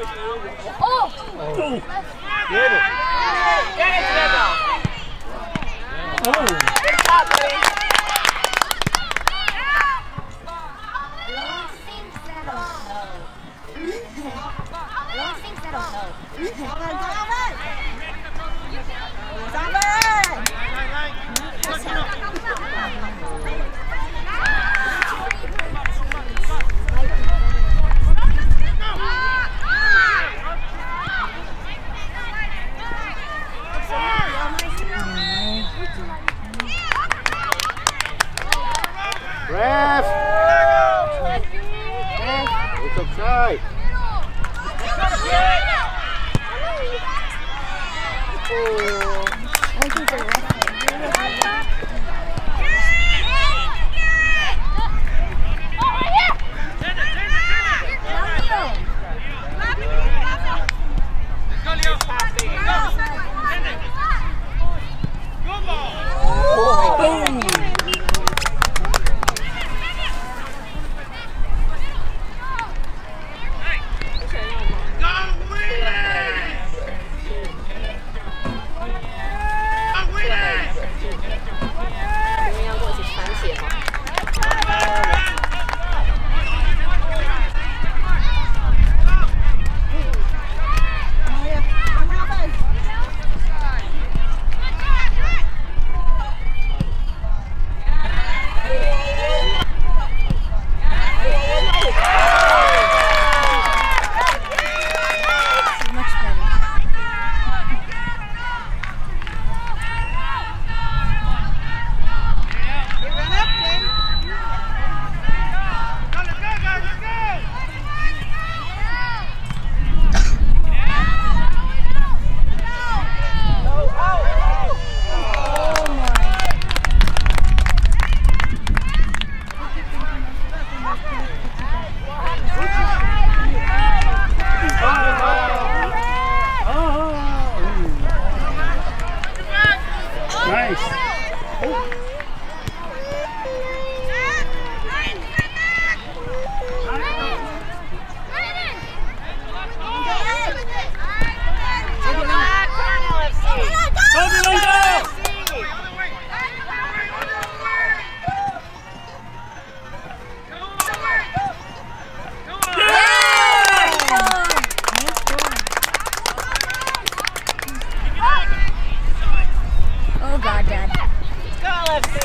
Oh! oh. Get it. Oh. Get into that now. Oh. Ref! It's offside. Oh, I think the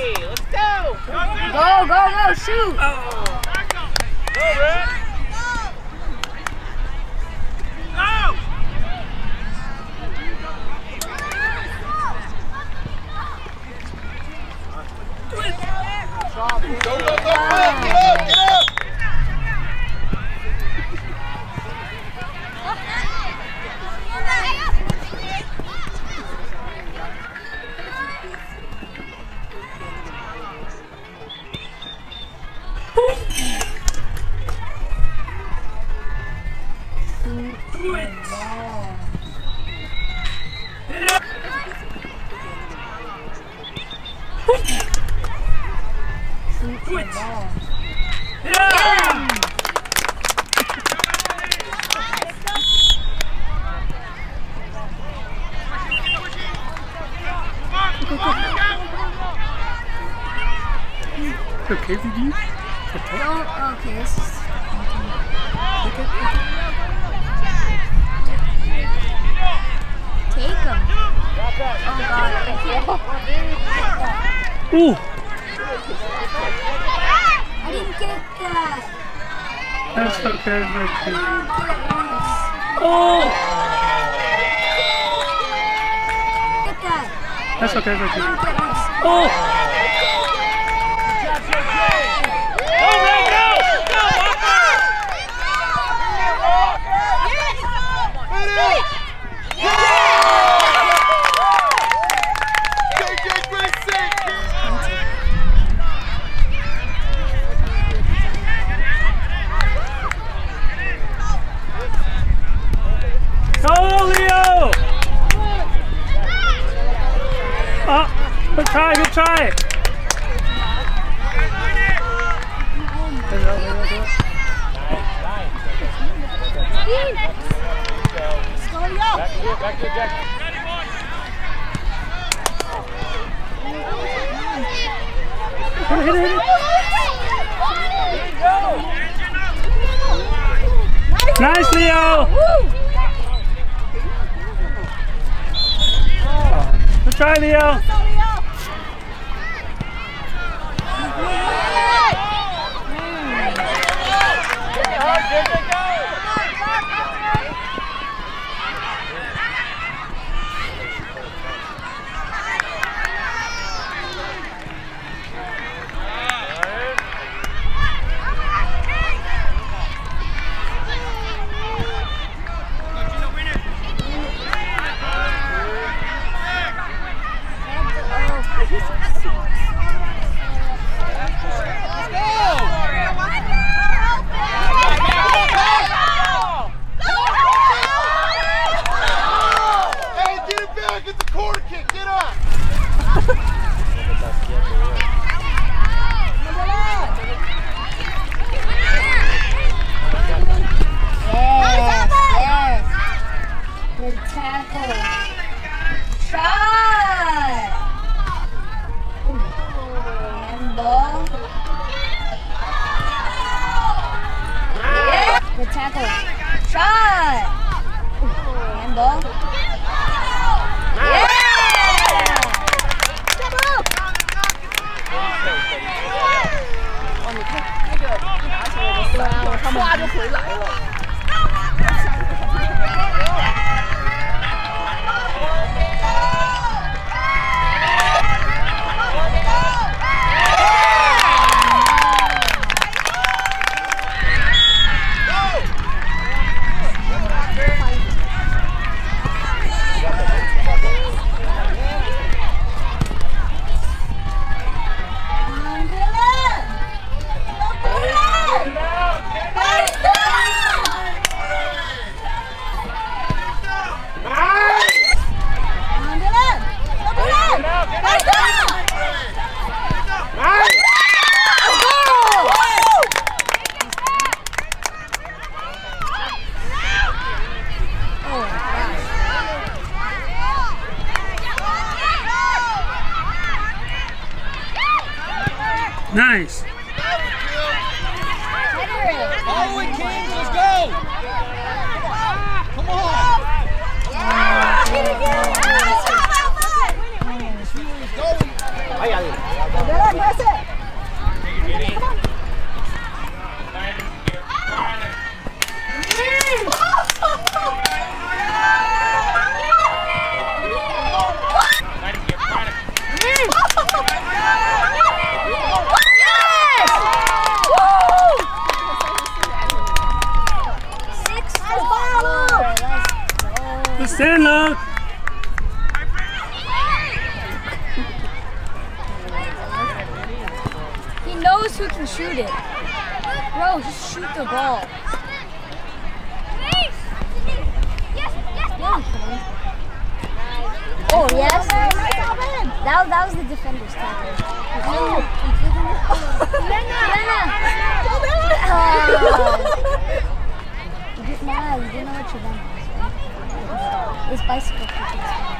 go, Let's go. Go, go, go, shoot! Go, Rick. Go. Go, go, go, quick! Okay, Vivi. Don't. Okay, this is. Take him. Oh god, I can't. Ooh, I didn't get that. that's okay. That's okay. Oh, Get that. that's okay. That's okay. Oh, Oh, good try. Good try. Nice, Leo. Good try, Leo. 上，handball，耶！手球！哇，你看那个一拿球，我们三秒唰就回来了。Nice. Knows who can shoot it. Bro, just shoot the ball. Oh, yes? That, that was the defender's tackle. Oh. Didn't know, you didn't know what your done was, right? This bicycle kick is